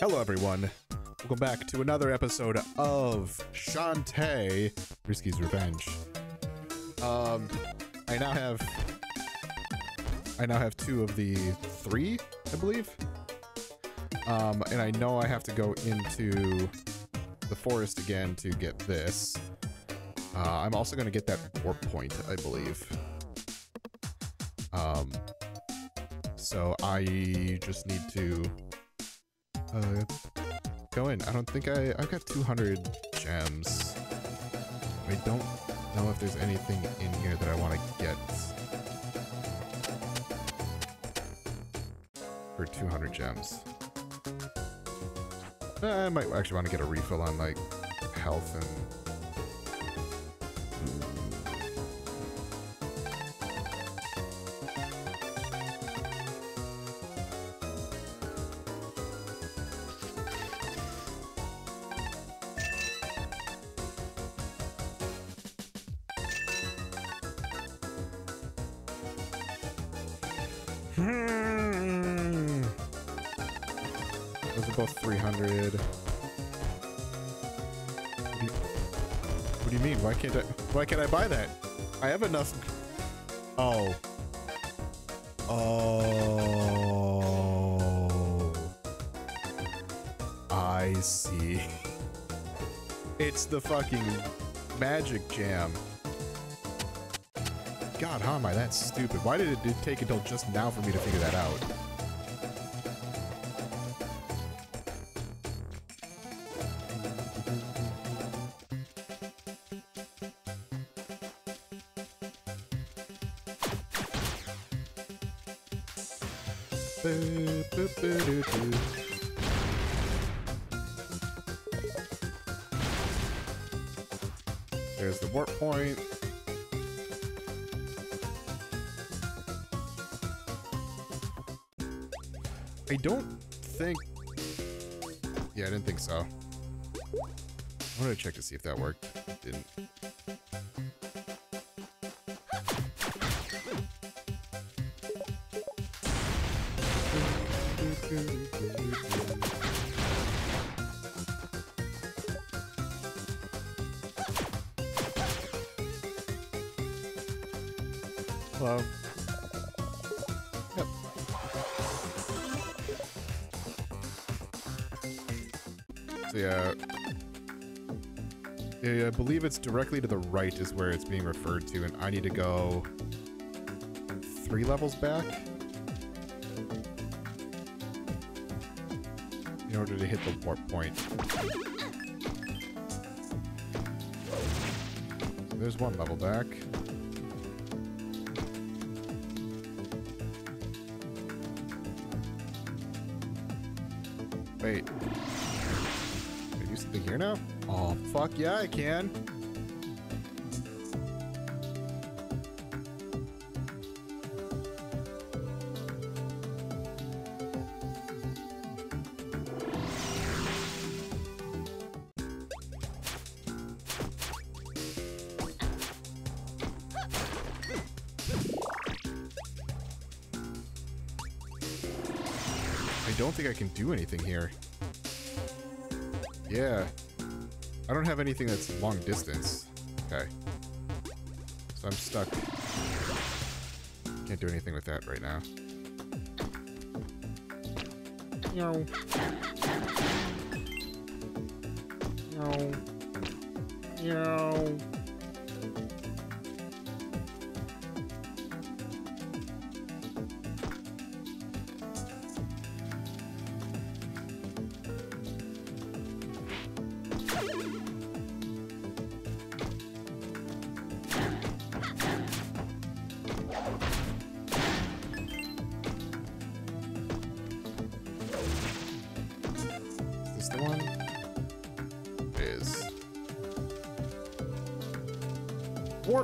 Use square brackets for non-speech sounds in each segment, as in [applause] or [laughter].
Hello, everyone. Welcome back to another episode of Shantae Risky's Revenge. Um, I now have I now have two of the three, I believe. Um, and I know I have to go into the forest again to get this. Uh, I'm also going to get that warp point, I believe. Um, so I just need to uh, go in. I don't think I... I've got 200 gems. I don't know if there's anything in here that I want to get. For 200 gems. I might actually want to get a refill on, like, health and... enough. Oh. Oh. I see. It's the fucking magic jam. God, how am I that stupid? Why did it take until just now for me to figure that out? I wanted to check to see if that worked. Didn't. I believe it's directly to the right is where it's being referred to, and I need to go three levels back in order to hit the warp point. There's one level back. Yeah, I can. I don't think I can do anything here. Yeah. Have anything that's long distance. Okay. So I'm stuck. Can't do anything with that right now. No. No. No.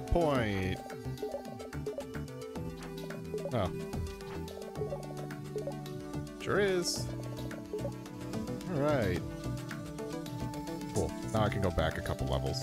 Warp point! Oh. Sure is. Alright. Cool. Now I can go back a couple levels.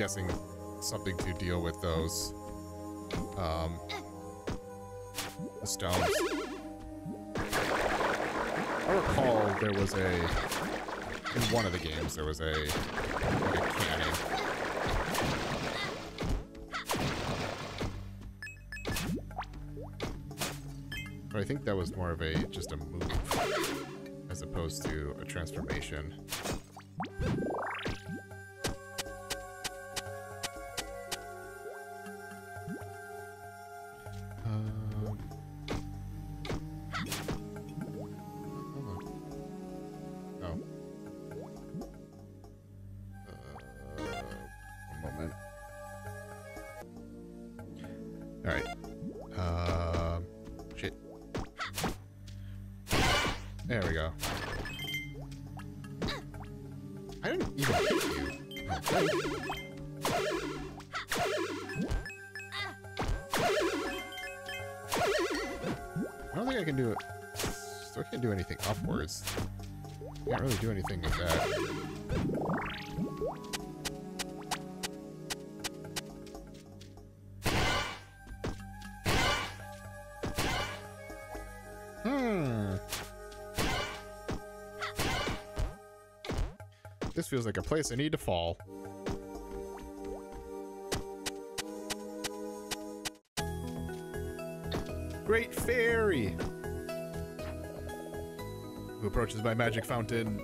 Guessing, something to deal with those, um, the stones. I recall there was a, in one of the games, there was a, like a cannon. But I think that was more of a, just a move, as opposed to a transformation. I can do it. Still can't do anything upwards. Can't really do anything with that. Hmm. This feels like a place I need to fall. Great Fairy! Who approaches my magic fountain.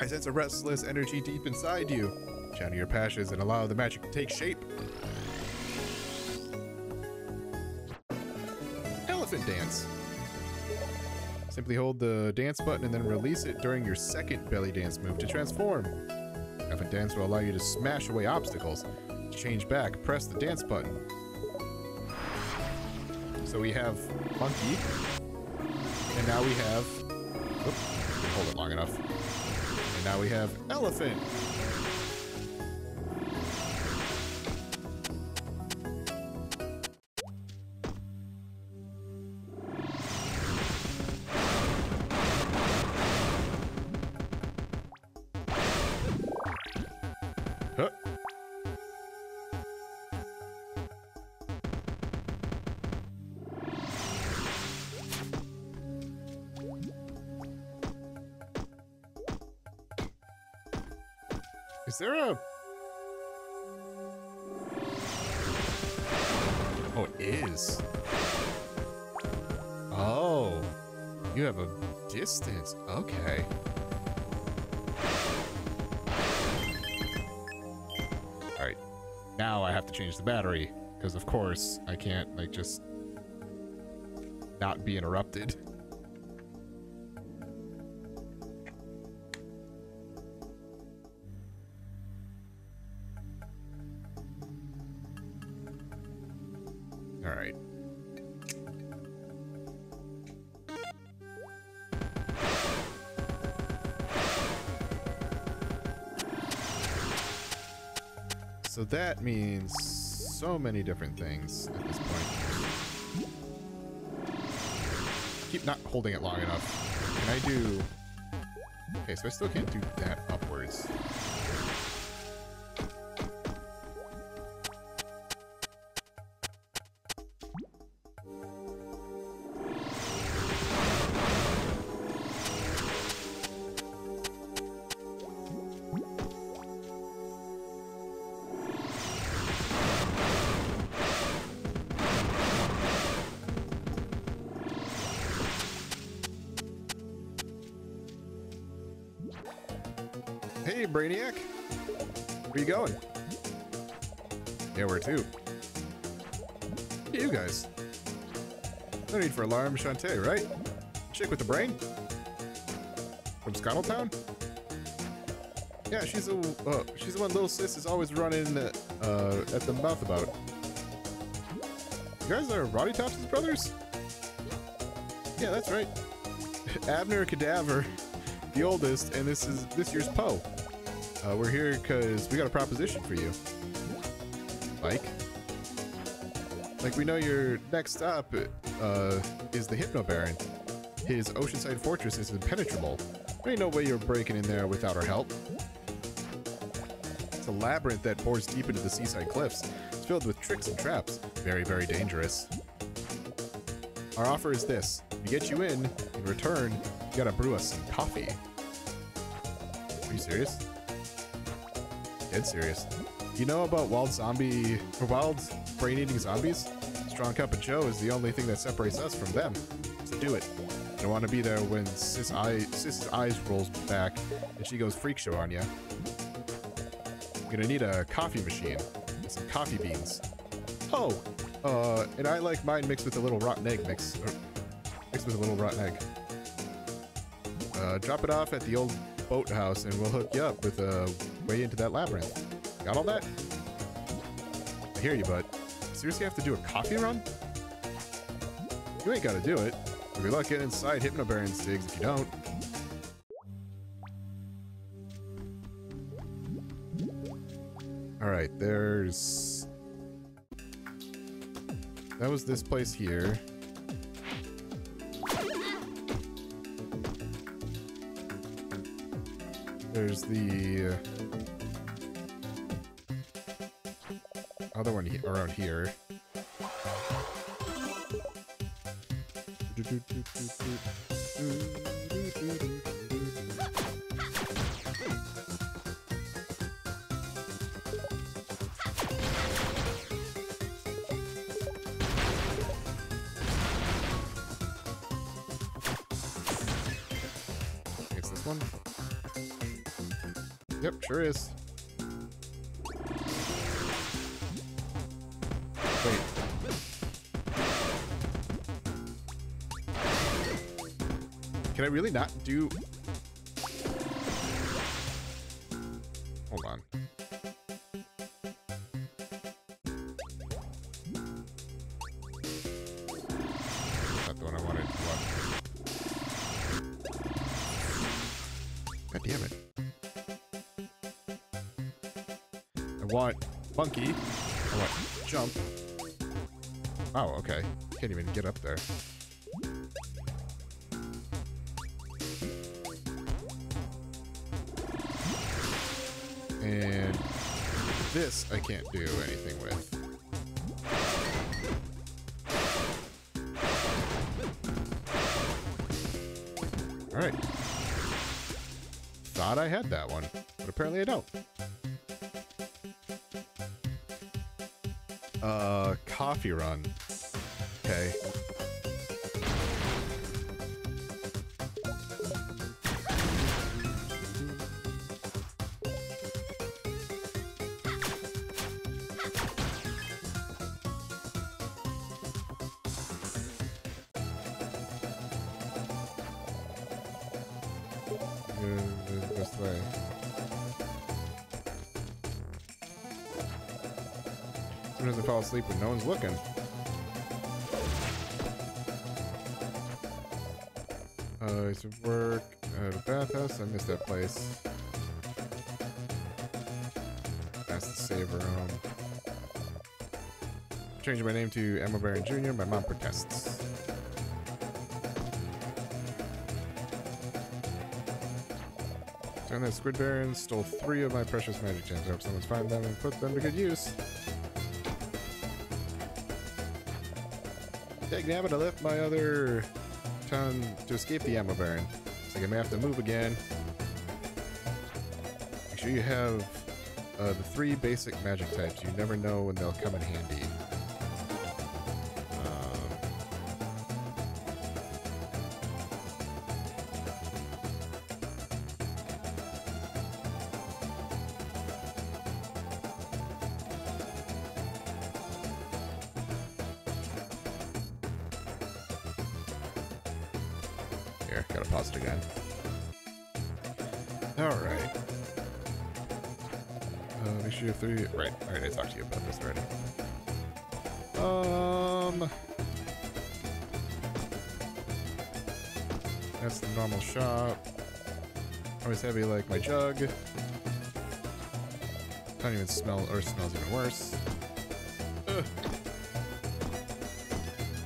I sense a restless energy deep inside you. Channel your passions and allow the magic to take shape. Elephant Dance. Simply hold the dance button and then release it during your second belly dance move to transform. Elephant Dance will allow you to smash away obstacles. Change back, press the dance button. So we have Monkey, and now we have. Oop, didn't hold it long enough. And now we have Elephant. Change the battery. Because, of course, I can't, like, just... not be interrupted. Alright. So that means so many different things at this point. Keep not holding it long enough. Can I do... Okay, so I still can't do that alarm, right? Chick with the brain? From Scuttletown? Yeah, she's the uh, she's the one little sis is always running uh, at the mouth about. You guys are Rottytop's brothers? Yeah, that's right. [laughs] Abner Cadaver, the oldest, and this is this year's Poe. Uh, we're here because we got a proposition for you. Mike? Like, we know your next stop uh, is the Hypno Baron. His oceanside fortress is impenetrable. There ain't no way you're breaking in there without our help. It's a labyrinth that bores deep into the seaside cliffs. It's filled with tricks and traps. Very, very dangerous. Our offer is this. We get you in, in return, you gotta brew us some coffee. Are you serious? Dead serious. You know about wild zombie, or wild brain-eating zombies? Strong Cup of Joe is the only thing that separates us from them. So do it. I don't want to be there when Sis eye, eyes rolls back and she goes freak show on you. You're gonna need a coffee machine some coffee beans. Oh, uh, and I like mine mixed with a little rotten egg mix, or mixed with a little rotten egg. Uh, drop it off at the old boathouse and we'll hook you up with a way into that labyrinth. Got all that? I hear you, but seriously have to do a coffee run? You ain't gotta do it. Good luck getting inside Hypno Baron's digs if you don't. Alright, there's... That was this place here. There's the... Uh, other one he around here. It's really not do... Hold on. Not the one I wanted. God damn it. I want monkey. I want jump. Oh, okay. Can't even get up there. Can't do anything with. Alright. Thought I had that one, but apparently I don't. Uh, coffee run. Okay. This way. Sometimes I fall asleep when no one's looking. Uh, it's work at a bathhouse. I missed that place. That's the save room. Changing my name to Ammo Baron Jr. My mom protests. Found that Squid Baron stole three of my precious magic gems. I hope someone's find them and put them to good use. Dag nabbit, I left my other town to escape the ammo baron. Like I may have to move again. Make sure you have uh, the three basic magic types. You never know when they'll come in handy. Smell, or smells even worse. Ugh.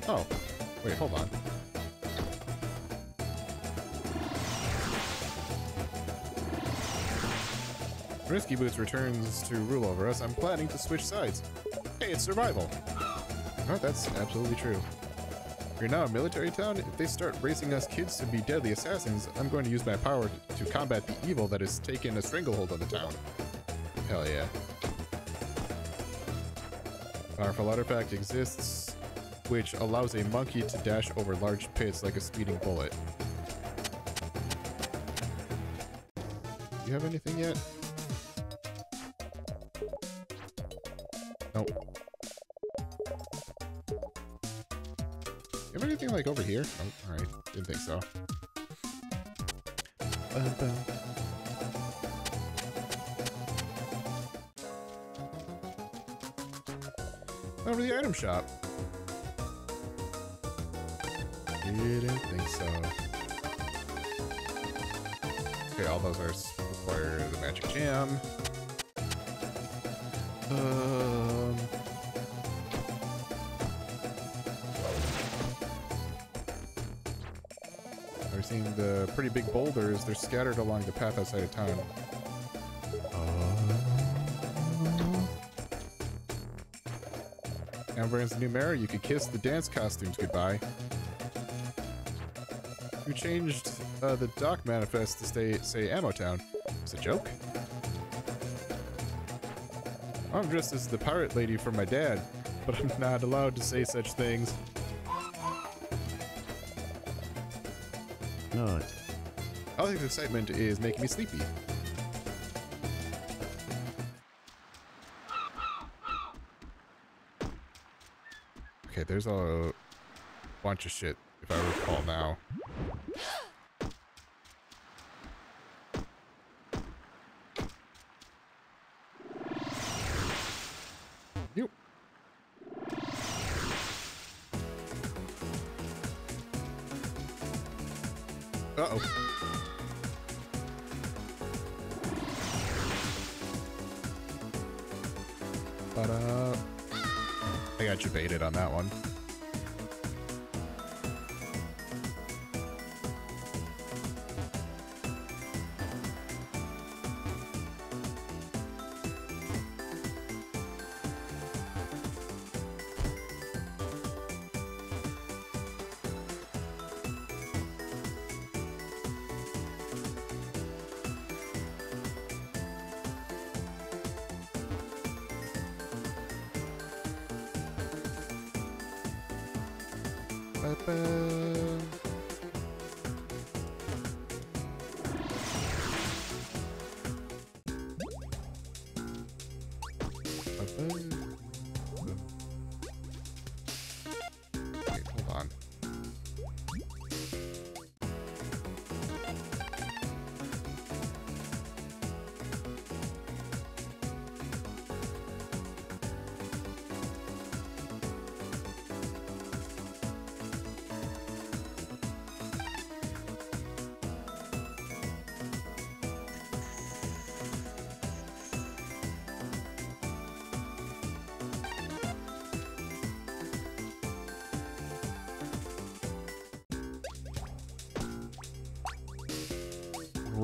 Oh, wait, hold on. Risky Boots returns to rule over us. I'm planning to switch sides. Hey, it's survival. That's absolutely true. We're now a military town. If they start raising us kids to be deadly assassins, I'm going to use my power to combat the evil that has taken a stranglehold on the town. Hell yeah. Powerful artifact exists, which allows a monkey to dash over large pits like a speeding bullet. You have anything yet? Nope. You have anything like over here? Oh, alright. Didn't think so. Item shop. Didn't think so. Okay, all those are require the magic jam. Um. We're seeing the pretty big boulders. They're scattered along the path outside of town. Amber's the new mayor. You could kiss the dance costumes goodbye. You changed uh, the dock manifest to stay, say Ammo Town. It's a joke? I'm dressed as the pirate lady for my dad, but I'm not allowed to say such things. Good. All the excitement is making me sleepy. There's a bunch of shit, if I recall now. Ba-ba.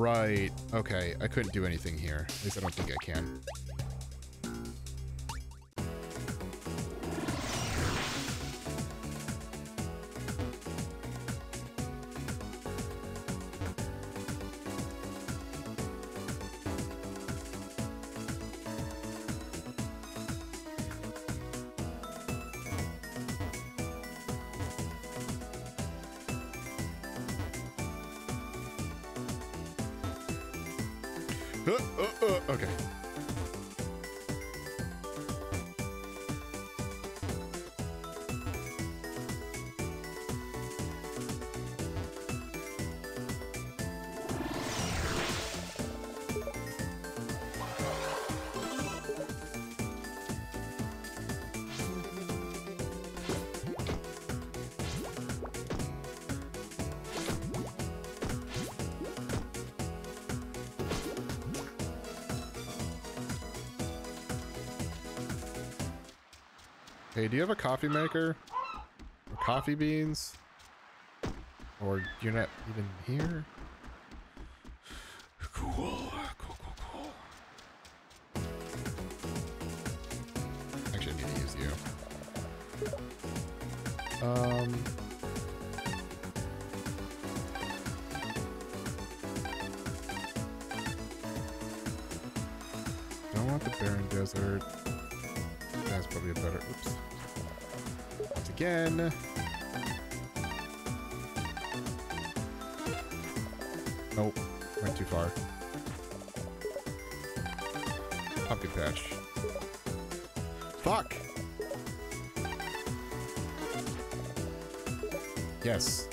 Right. Okay. I couldn't do anything here. At least I don't think I can. Have a coffee maker? Or coffee beans? Or you're not even here? Cool. Cool, cool, cool. Actually, I need to use you. Um... Don't want the barren desert. That's probably a better. Oops. Again. Nope. Went too far. Pumpkin patch. Fuck! Yes.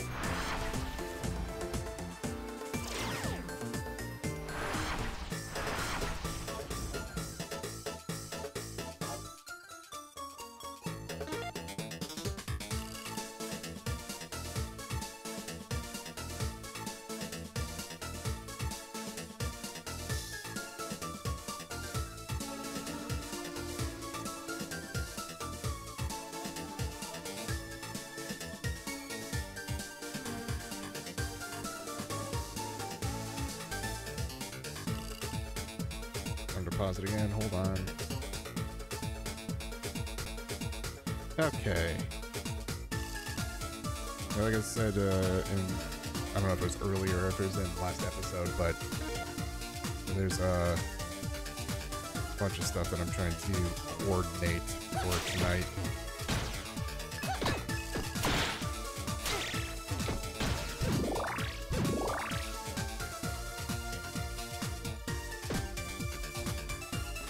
Was in the last episode, but there's a bunch of stuff that I'm trying to coordinate for tonight.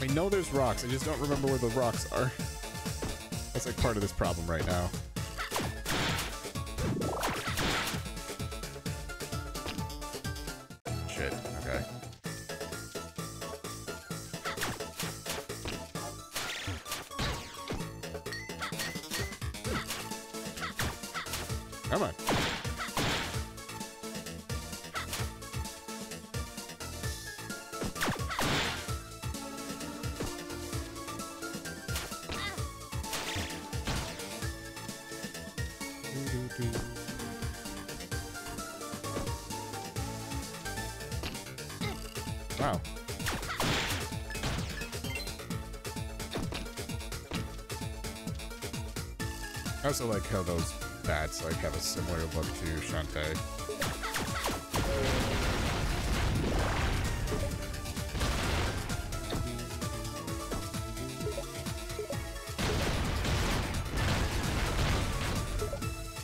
I know there's rocks, I just don't remember where the rocks are. [laughs] That's like part of this problem right now. Wow. I also like how those bats like have a similar look to Shantae.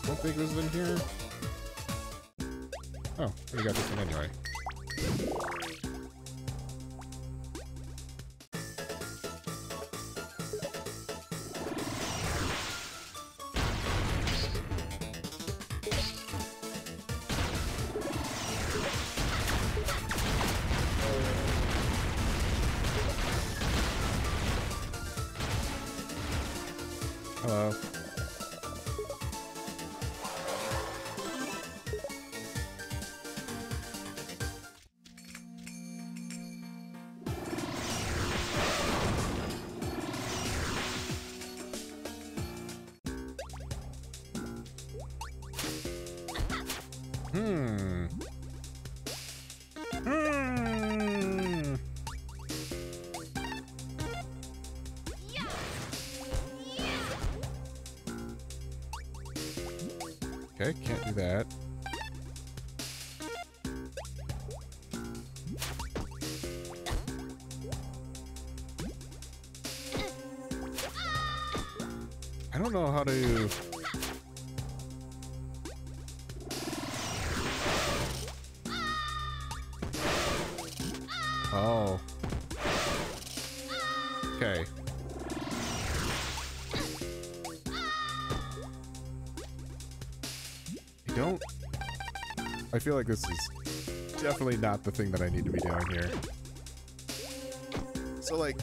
How big was in here? Oh, we got this one anyway. I feel like this is definitely not the thing that I need to be doing here. So, like...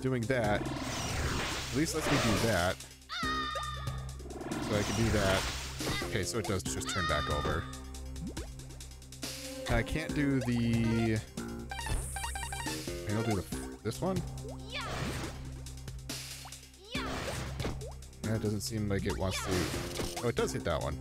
Doing that... At least lets me do that. So I can do that. Okay, so it does just turn back over. I can't do the... Maybe I'll do the, this one? It doesn't seem like it wants to... Oh, it does hit that one.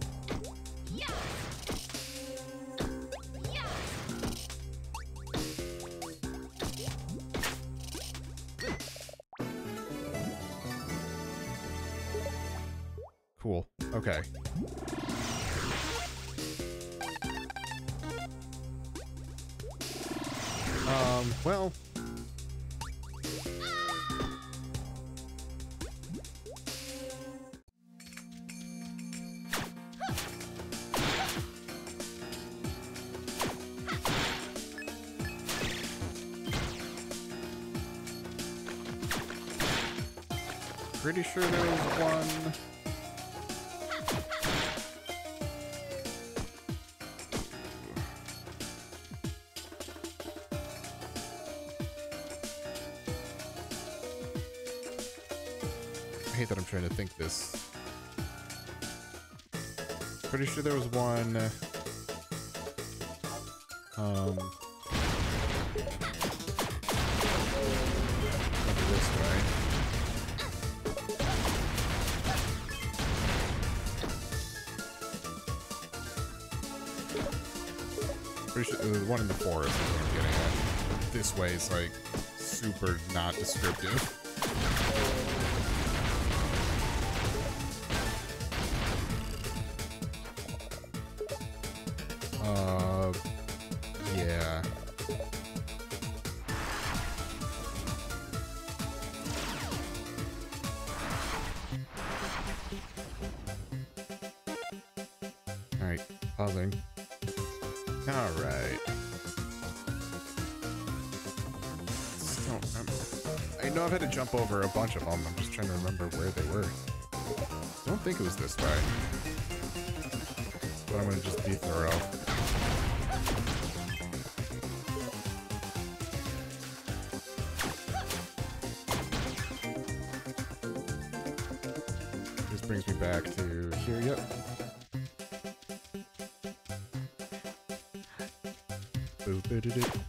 Pretty sure there was one. Um. This way. Pretty sure there's one in the forest is what I'm getting at. This way is like super not descriptive. Jump over a bunch of them. I'm just trying to remember where they were. Don't think it was this way. But I'm gonna just be thorough. This brings me back to here, yep. Boo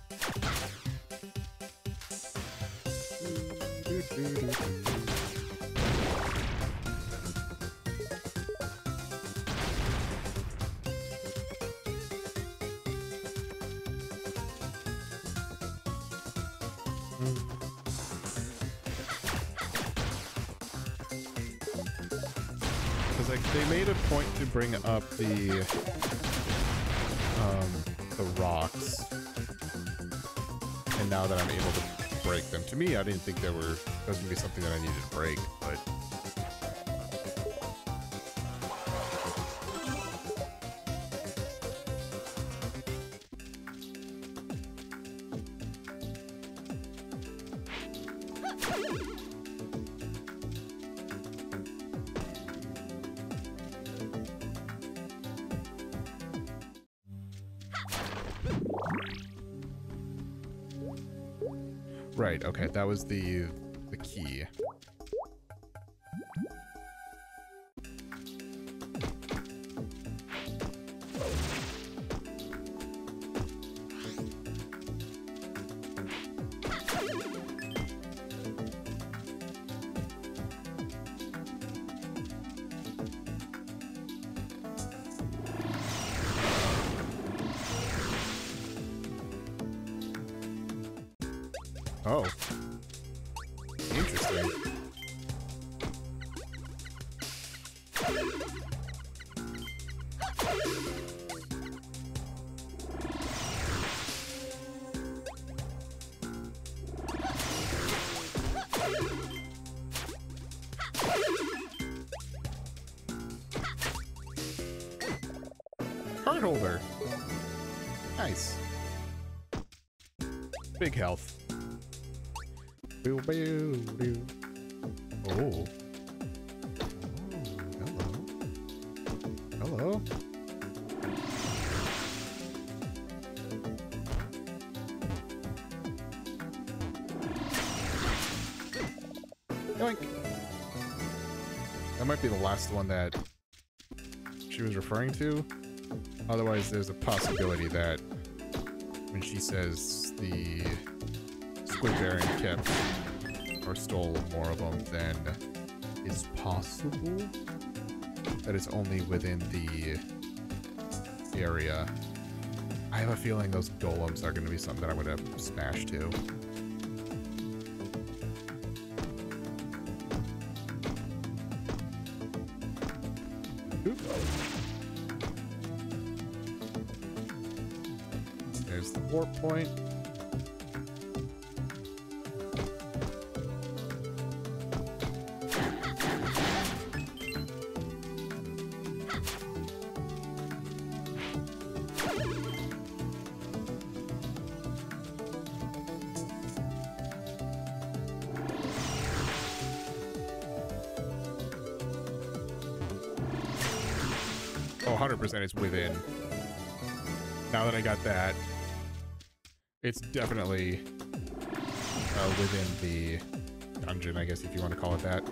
up the um the rocks, and now that I'm able to break them, to me I didn't think there were that was gonna be something that I needed to break, was the the key. Card holder. Nice. Big health. Boo boo boo. Oh. Oh, hello. Hello. Yoink. That might be the last one that she was referring to. Otherwise, there's a possibility that when she says the Squid Baron kept or stole more of them, then is possible that it's only within the area. I have a feeling those golems are going to be something that I'm going to smash too. Point. It's definitely uh, within the dungeon, I guess, if you want to call it that.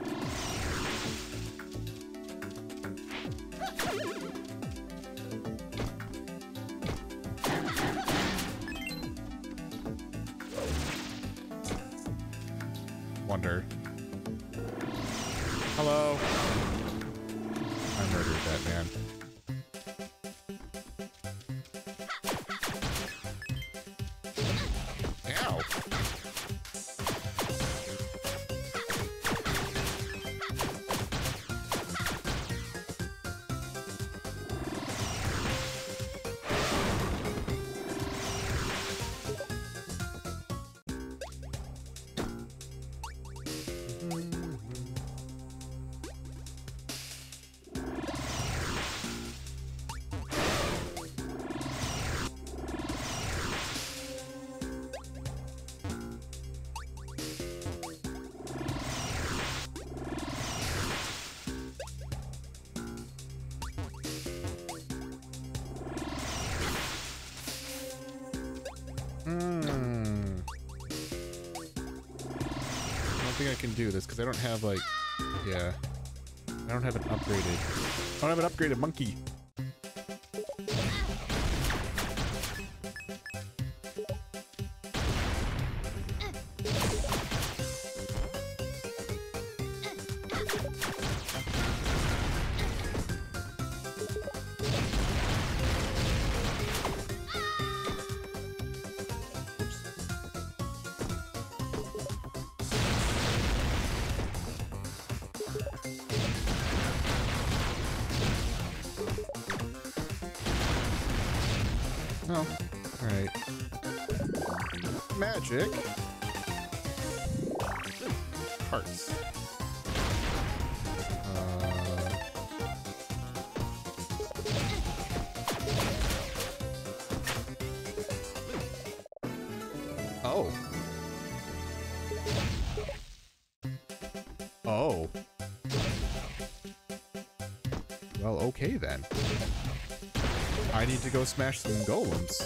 Think I can do this because I don't have like, yeah, I don't have an upgraded. I don't have an upgraded monkey. To go smash some golems.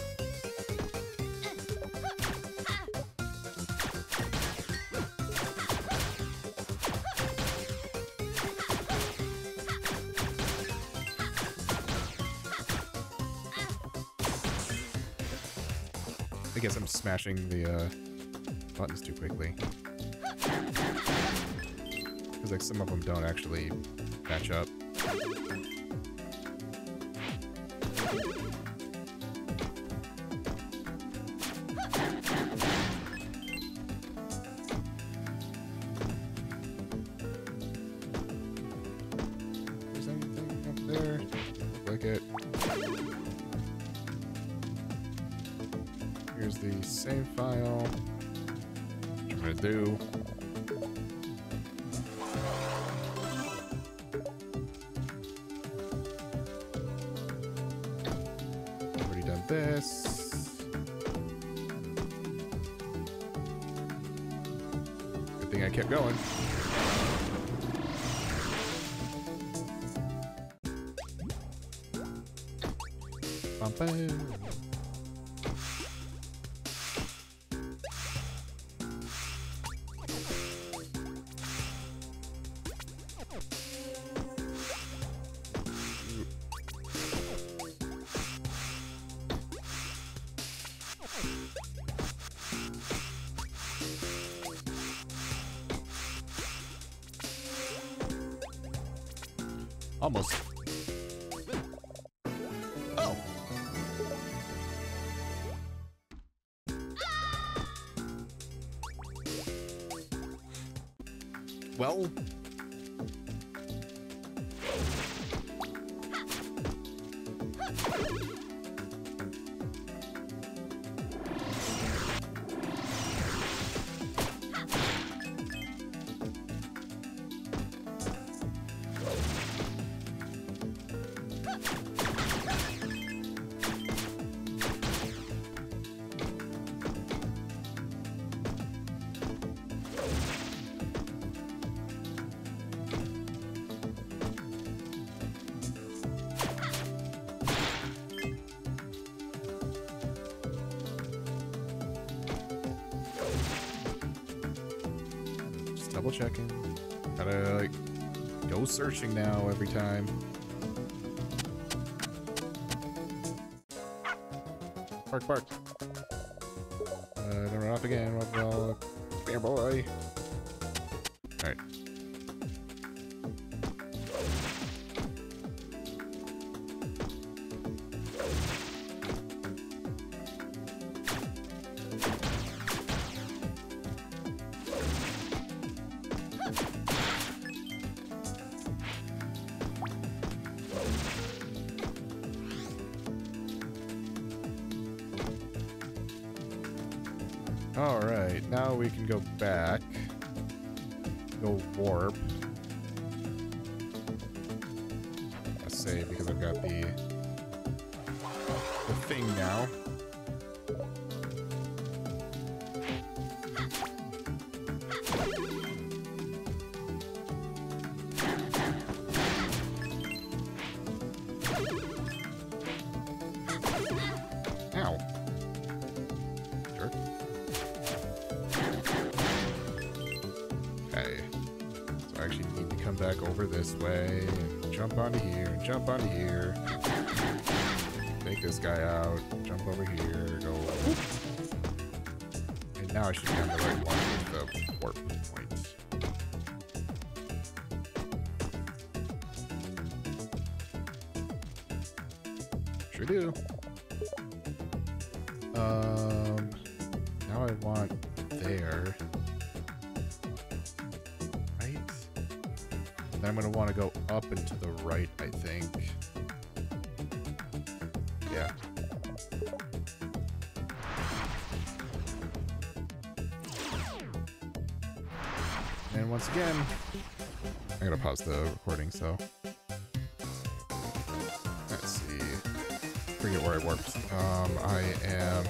I guess I'm smashing the uh, buttons too quickly. Because like some of them don't actually match up. It. Here's the save file. I'm gonna do. Tá pá. Almost double checking. Gotta like go searching now every time. Bark, bark. Alright, now we can go back. Go warp. This way jump onto here jump onto here. Take this guy out, jump over here, go. And now I should be on the right one with the warp point. Up and to the right, I think. Yeah. And once again, I gotta pause the recording, so. Let's see. Forget where I warped. Um, I am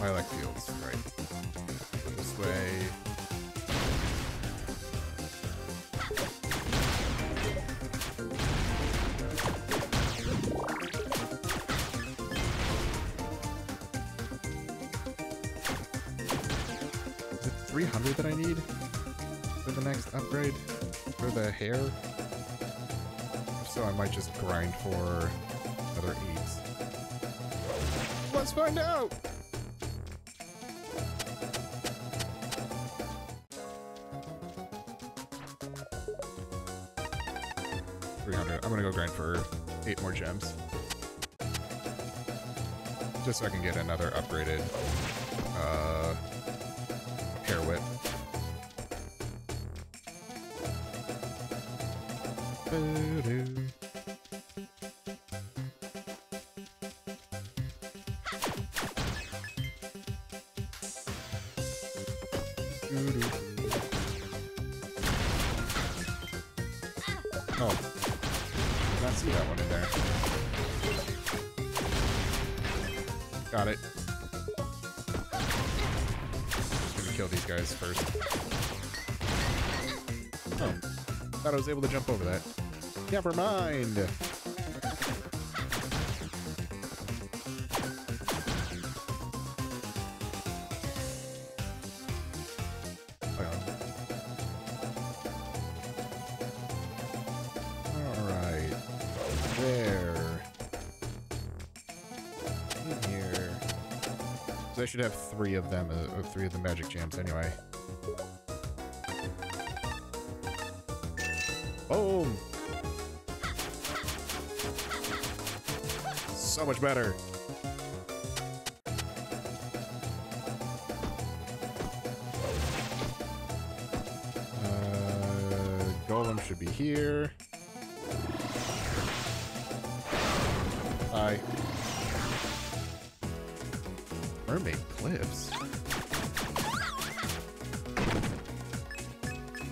Lilac Fields, right. This way. I might just grind for another 8. Let's find out! I'm gonna go grind for eight more gems, just so I can get another upgraded uh, able to jump over that. Never mind. I should have three of them, uh, three of the magic gems anyway. Much better. Uh, Golem should be here. Hi. Mermaid Cliffs?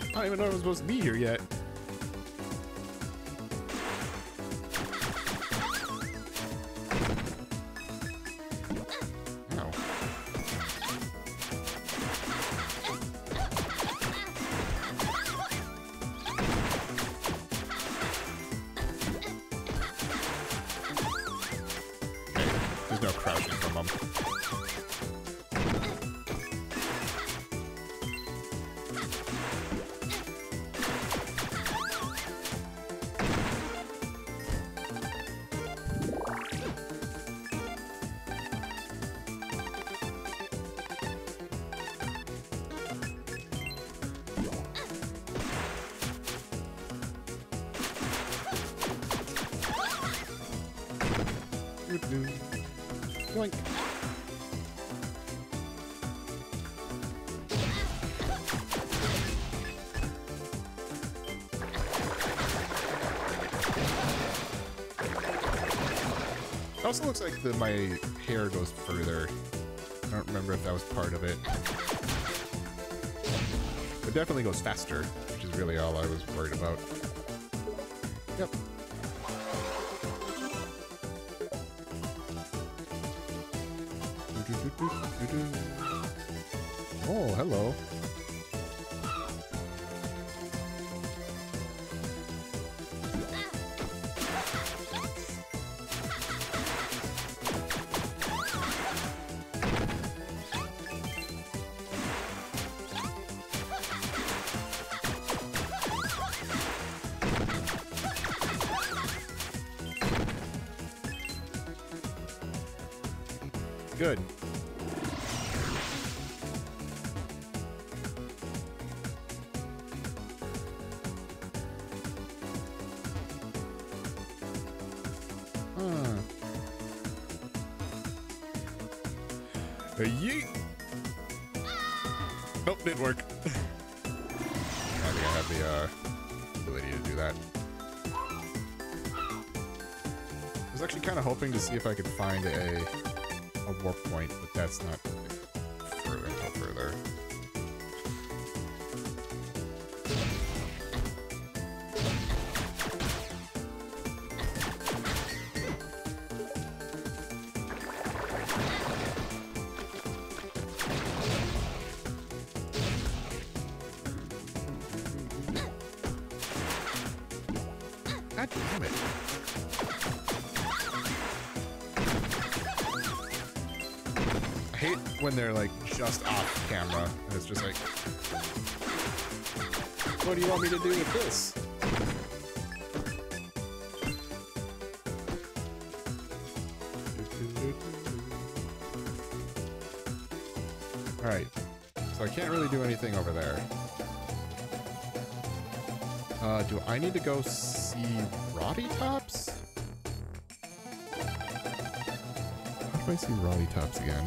I don't even know I was supposed to be here yet. It also looks like the, my hair goes further. I don't remember if that was part of it. It definitely goes faster, which is really all I was worried about. See if I could find a a warp point, but that's not further until further. God damn it. When they're like just off camera and it's just like What do you want me to do with this? Alright. So I can't really do anything over there. Uh, do I need to go see Roddy Tops? How do I see Rottytops again?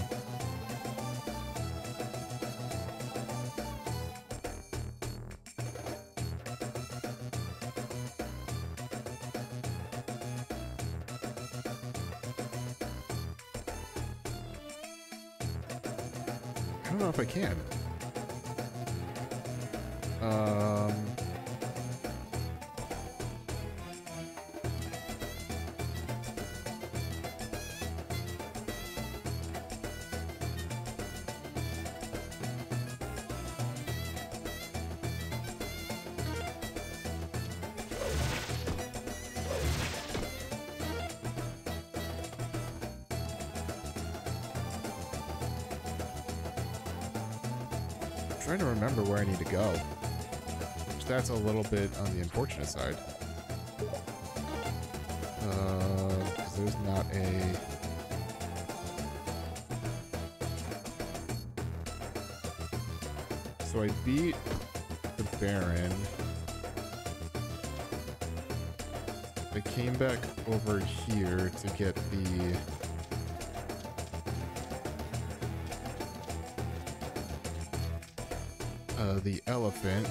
Bit on the unfortunate side. Because there's not a... So I beat the Baron. I came back over here to get the... Uh, the elephant.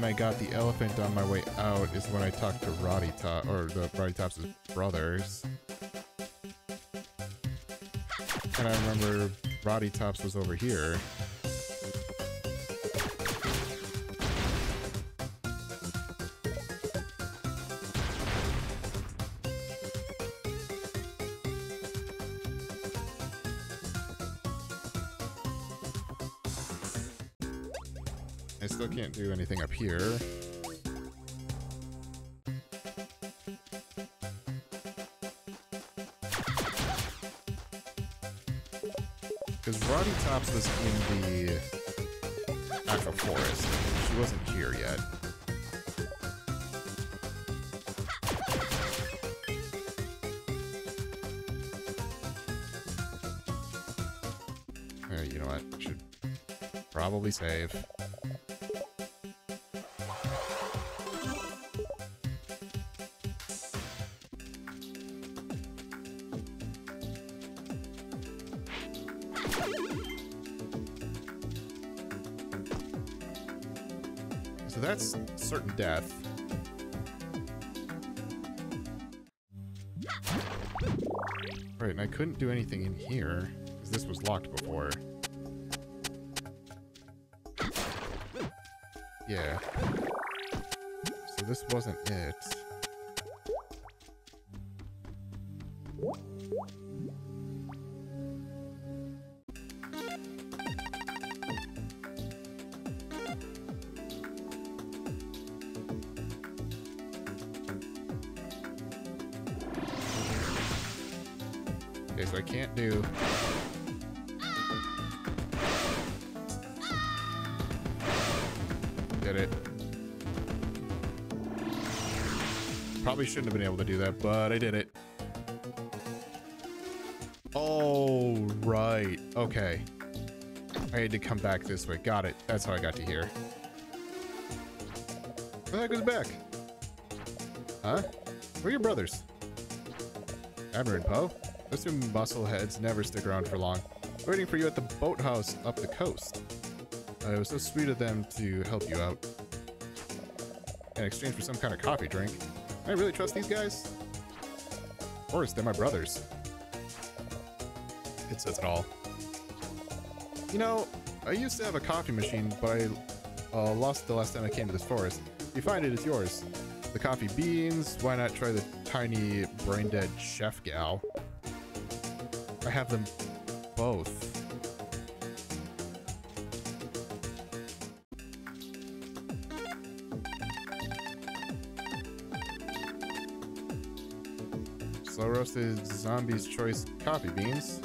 When I got the elephant on my way out is when I talked to Rottytop, or the Rottytop's brothers. And I remember Rottytops was over here. I still can't do anything up here. Because Roddy Tops was in the Aqua Forest. She wasn't here yet. You know what? Should probably save. Certain death. Right, and I couldn't do anything in here, because this was locked before. Shouldn't have been able to do that, but I did it. Oh, right. Okay. I had to come back this way. Got it. That's how I got to here. Where the heck was back? Huh? Where are your brothers? Abner and Poe? Those two muscleheads never stick around for long. Waiting for you at the boathouse up the coast. Uh, it was so sweet of them to help you out. In exchange for some kind of coffee drink. I really trust these guys? Of course, they're my brothers. It says it all. You know, I used to have a coffee machine, but I uh, lost the last time I came to this forest. If you find it, it's yours. The coffee beans, why not try the tiny brain-dead chef gal? I have them both. Slow roasted zombies choice coffee beans.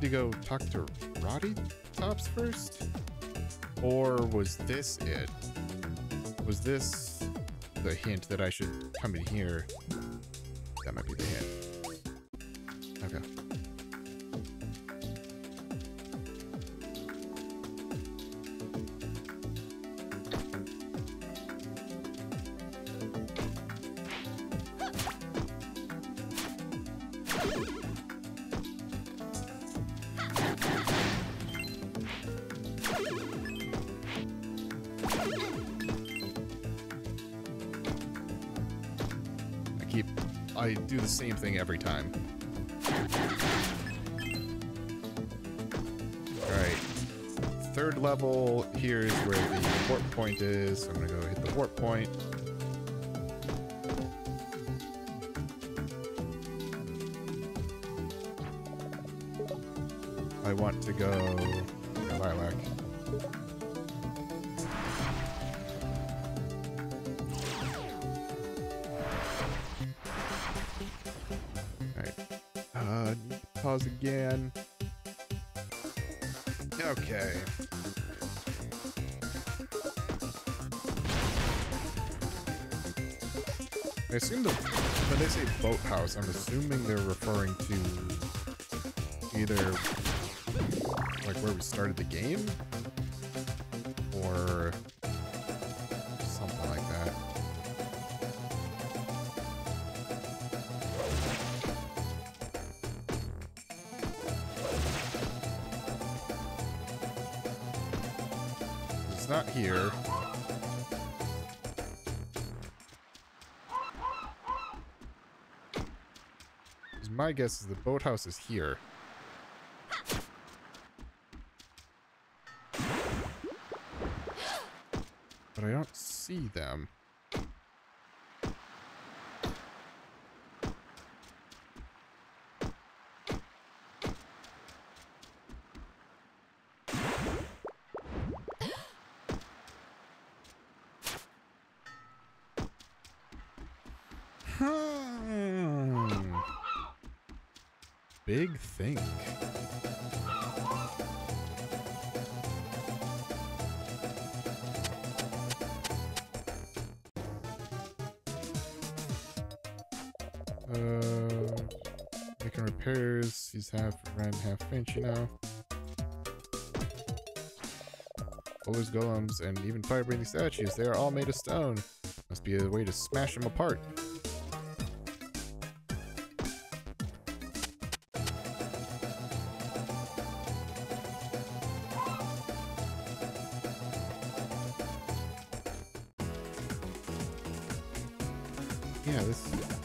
Need to go talk to Roddy Tops first? Or was this it? Was this the hint that I should come in here? Thing every time. Alright. Third level, here is where the warp point is. I'm gonna go hit the warp point. I want to go... Lilac. Again. Okay. I assume the when they say boathouse, I'm assuming they're referring to either like where we started the game My guess is the boathouse is here. Boulders, golems, and even fire-breathing statues. They are all made of stone. Must be a way to smash them apart. Yeah, this.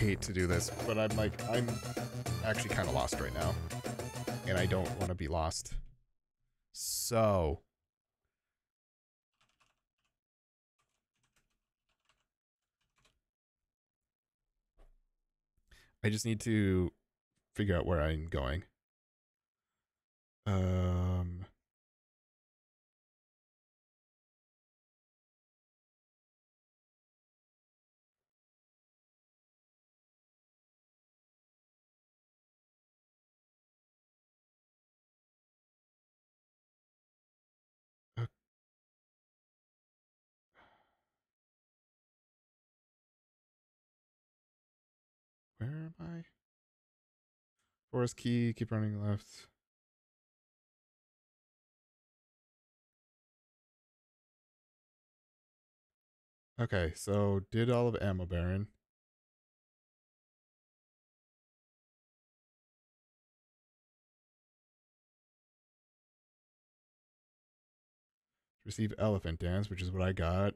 Hate to do this, but I'm like, I'm actually kind of lost right now. And I don't want to be lost. So. I just need to figure out where I'm going. Um. Forest key, keep running left. Okay, so did all of Ammo Baron. Receive Elephant Dance, which is what I got.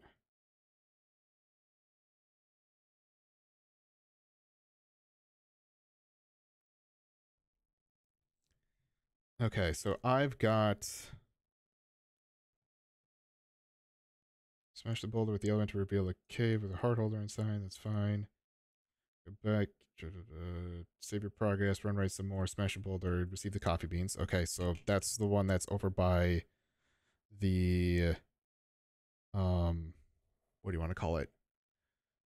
Okay, so I've got smash the boulder with the element to reveal a cave with a heart holder inside. That's fine. Go back, save your progress, run right some more, smash a boulder, receive the coffee beans. Okay, so that's the one that's over by the um, what do you want to call it?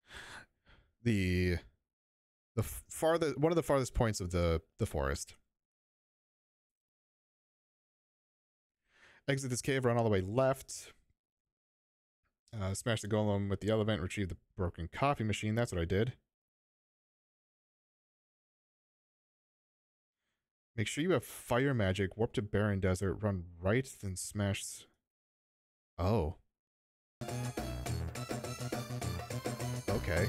[sighs] The the farthest one of the farthest points of the the forest. Exit this cave, run all the way left. Uh, smash the golem with the elephant, retrieve the broken coffee machine. That's what I did. Make sure you have fire magic. Warp to Barren Desert. Run right, then smash. Oh. okay.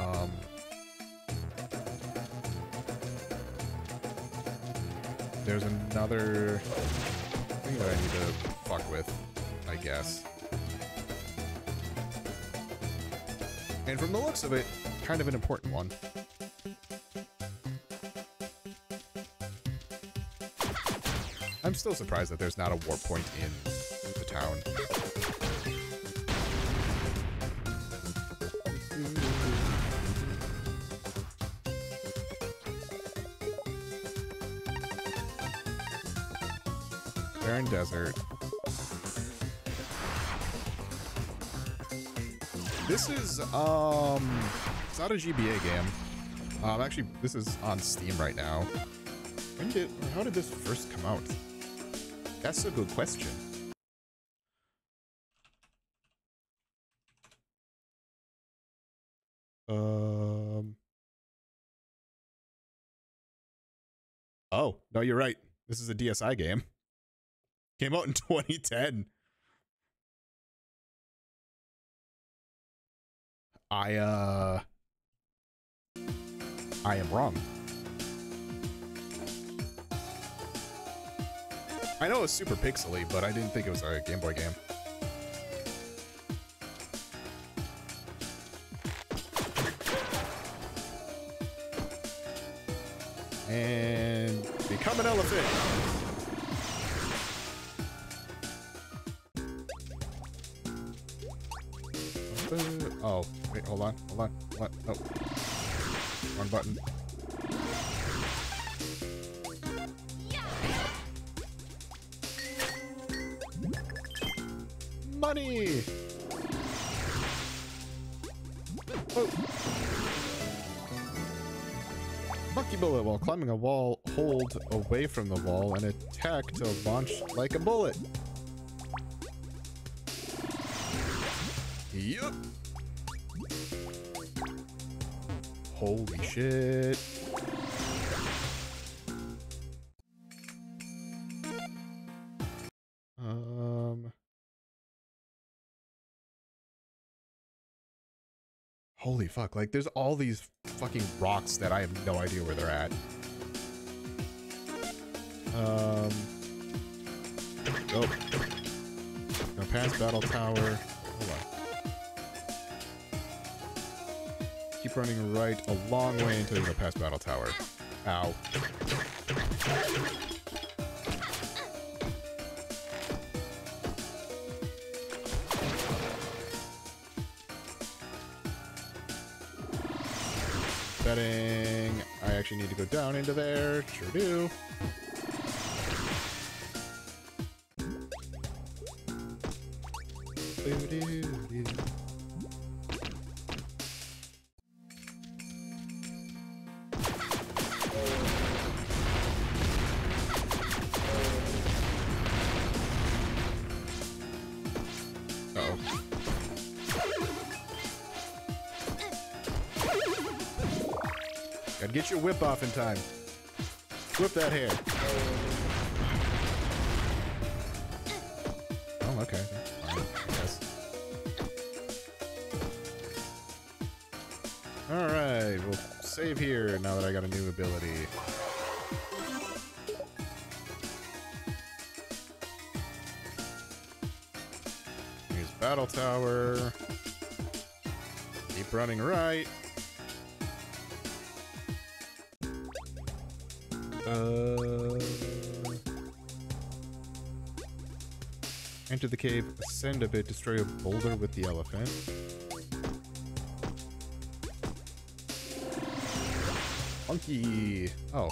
Um, there's another that I need to fuck with, I guess. And from the looks of it, kind of an important one. I'm still surprised that there's not a warp point in the town. Barren Desert. This is, um, it's not a GBA game. Um, actually, this is on Steam right now. When did, how did this first come out? That's a good question. Um. Oh, no, you're right. This is a DSi game. Came out in [laughs] 2010. I, uh. I am wrong. I know it's super pixely, but I didn't think it was a Game Boy game. And become an elephant. Oh, wait, hold on, hold on, what? Oh, wrong button. money! Oh. Monkey bullet while climbing a wall, hold away from the wall and attack to launch like a bullet. Yup. Holy shit. Um. Holy fuck, like there's all these fucking rocks that I have no idea where they're at. Um. Oh. Go past Battle Tower. Keep running right a long way until you go past Battle Tower. Ow. Betting I actually need to go down into there. Sure do. Your whip off in time. Whip that hair. Oh, okay. Guess. Alright, we'll save here now that I got a new ability. Use Battle Tower. Keep running right. The cave, ascend a bit, destroy a boulder with the elephant. Funky. Oh.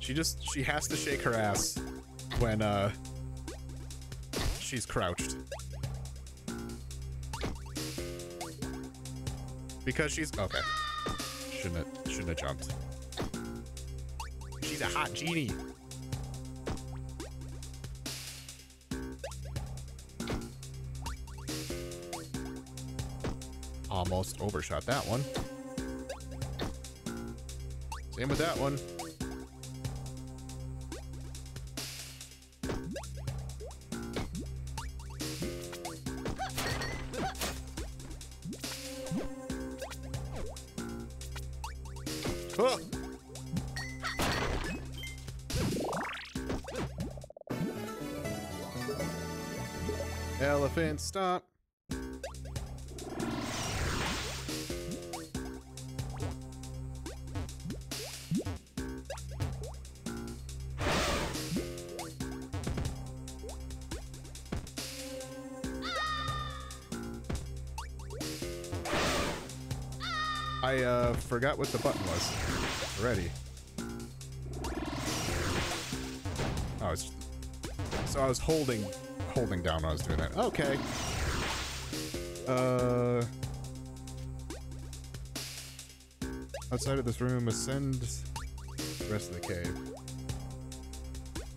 She just, she has to shake her ass when, uh, she's crouched. Because she's, okay. Shouldn't have, shouldn't have jumped. She's a hot genie. Almost overshot that one. Same with that one. Elephant, stop. I uh, forgot what the button was already. Oh, so I was holding holding down when I was doing that. Okay. Uh, outside of this room, ascend the rest of the cave.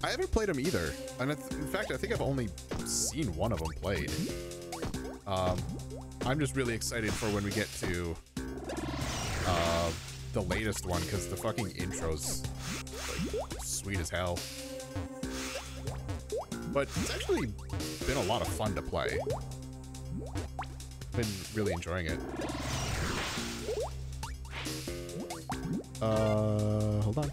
I haven't played them either, and in fact, I think I've only seen one of them played. Um, I'm just really excited for when we get to uh, the latest one because the fucking intro's like, sweet as hell. But it's actually been a lot of fun to play. Been really enjoying it. Uh, hold on.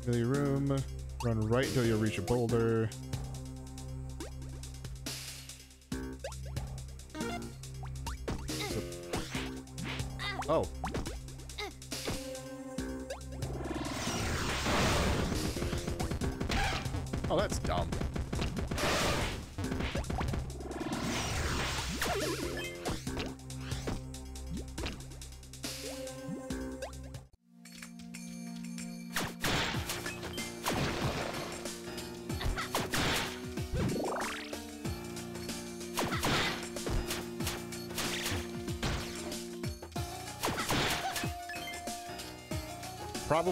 Familiar room. Run right until you reach a boulder. Oh,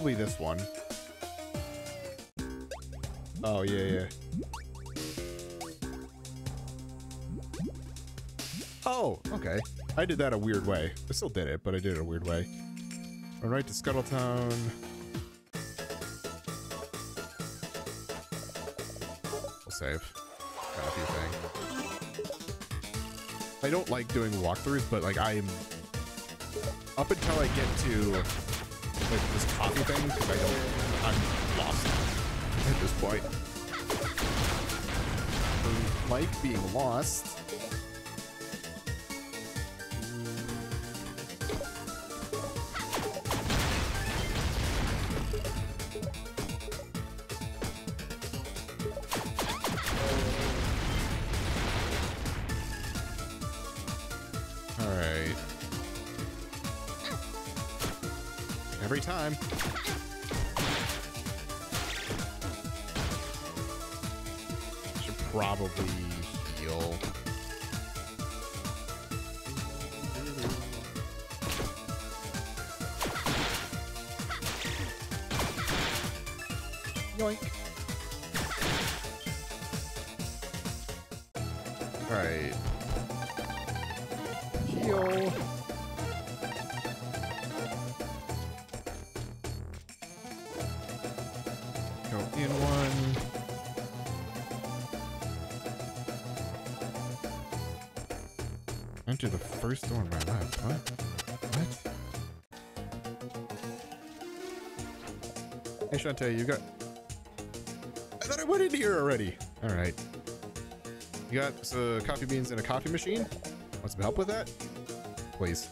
Probably this one. Oh, yeah, yeah. Oh, okay. I did that a weird way. I still did it, but I did it a weird way. All right to Scuttletown. We'll save. Got a few things. I don't like doing walkthroughs, but like I'm up until I get to like this coffee thing, because I don't I'm lost at this point. Like being lost. Enter the first door on my left. What? What? Hey Shantae, you got. I thought I went in here already. All right. You got uh, coffee beans and a coffee machine? Want some help with that? Please.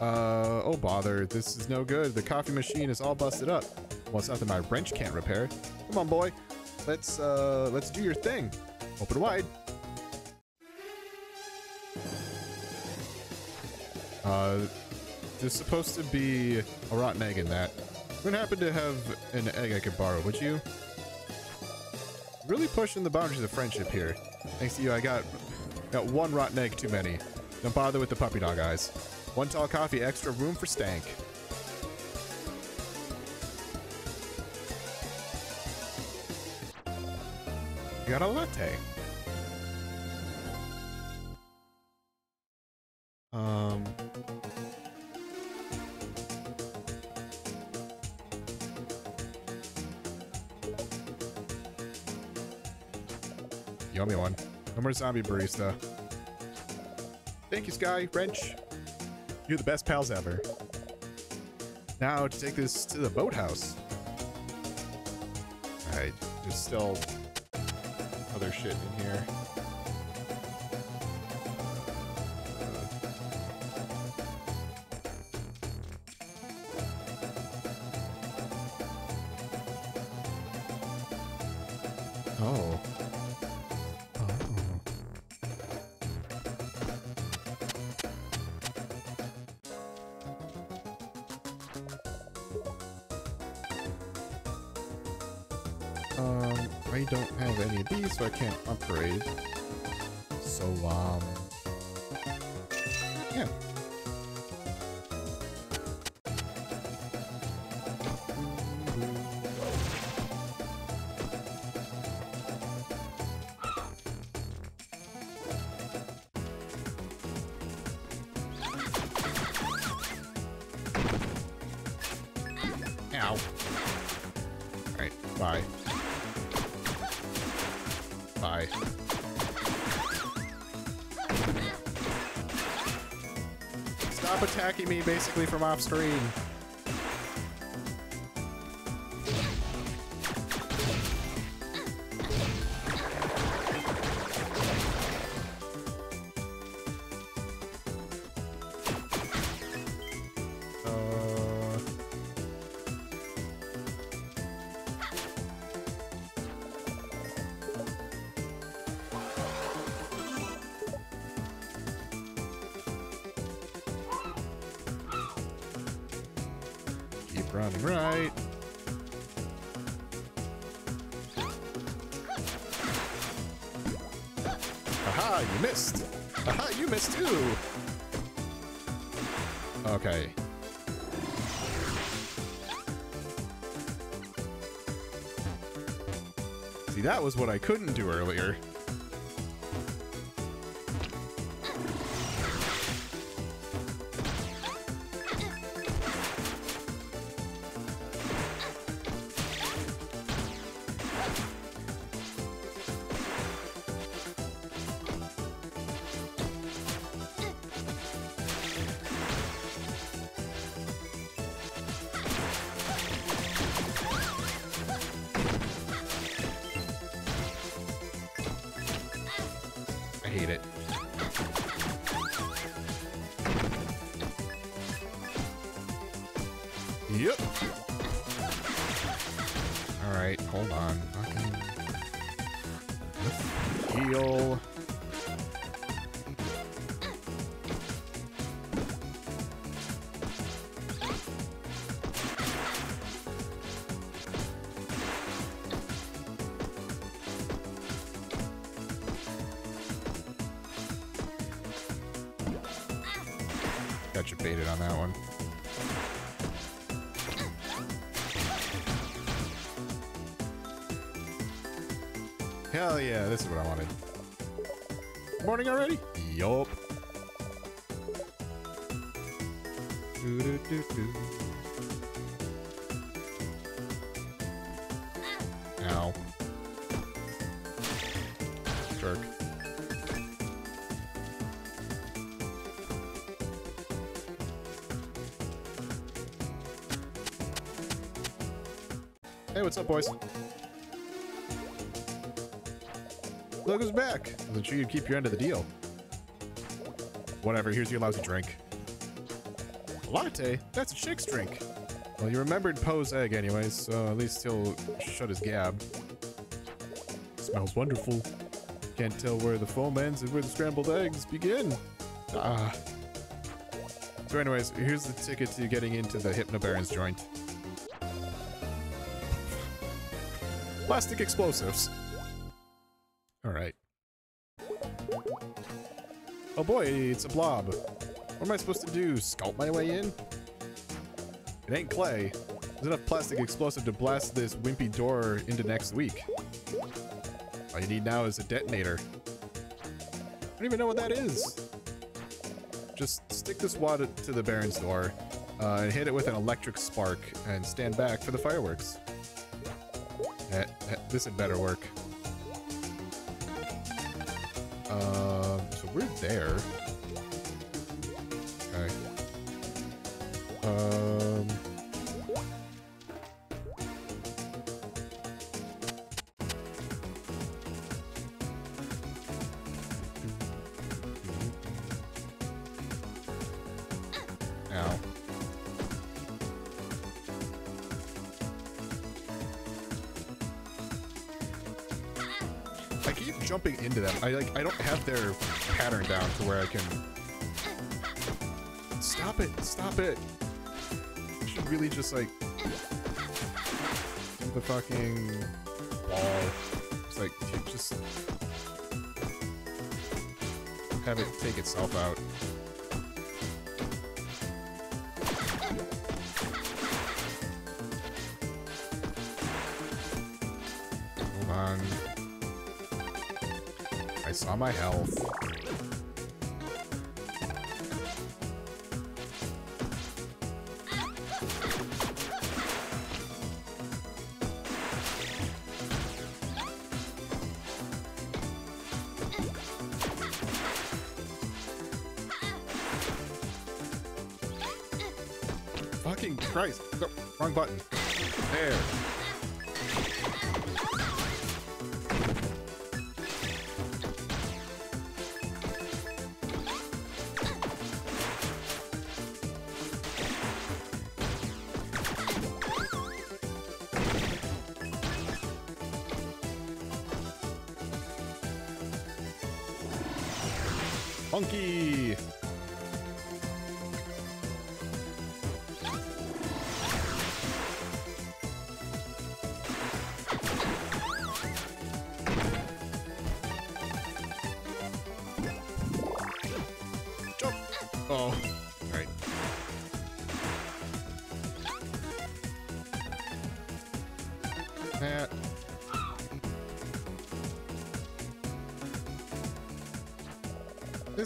Uh, oh bother. This is no good. The coffee machine is all busted up. Well, it's nothing my wrench can't repair. Come on, boy. Let's, uh, let's do your thing. Open wide. Uh, there's supposed to be a rotten egg in that. Would happen to have an egg I could borrow, would you? Really pushing the boundaries of friendship here. Thanks to you, I got got one rotten egg too many. Don't bother with the puppy dog eyes. One tall coffee, extra room for stank. Got a latte. Zombie barista. Thank you, Sky. Wrench. You're the best pals ever. Now to take this to the boathouse. Alright, there's still other shit in here. Bye. Bye. Stop attacking me basically from off screen. That was what I couldn't do earlier. Hell yeah, this is what I wanted. Morning already? Yup. Ow. Jerk. Hey, what's up, boys? Look who's back. I'm sure you'd keep your end of the deal. Whatever, here's your lousy drink. Latte? That's a chick's drink. Well, you remembered Poe's egg anyways, so at least he'll shut his gab. Smells wonderful. Can't tell where the foam ends and where the scrambled eggs begin. Ah. So anyways, here's the ticket to getting into the Hypno Baron's joint. Plastic explosives. Boy, it's a blob. What am I supposed to do? Sculpt my way in? It ain't clay. There's enough plastic explosive to blast this wimpy door into next week. All you need now is a detonator. I don't even know what that is. Just stick this wad to the Baron's door uh, and hit it with an electric spark and stand back for the fireworks. Eh, eh, this had better work. We're there. Okay. Um. I keep jumping into them. I like I don't have their pattern down to where I can Stop it! Stop it! I should really just like do the fucking wall. It's like just have it take itself out. Hold on. I saw my health. Wrong button. There.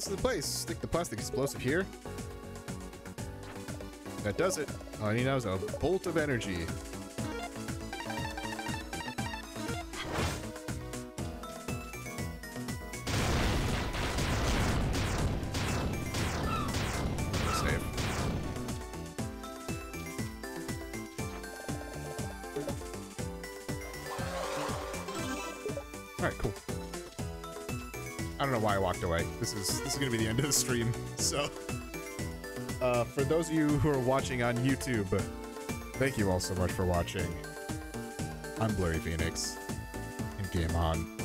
This is the place. Stick the plastic explosive here. That does it. All I need now is a bolt of energy. Is gonna be the end of the stream. So uh, for those of you who are watching on YouTube, thank you all so much for watching. I'm Blurry Phoenix, and game on.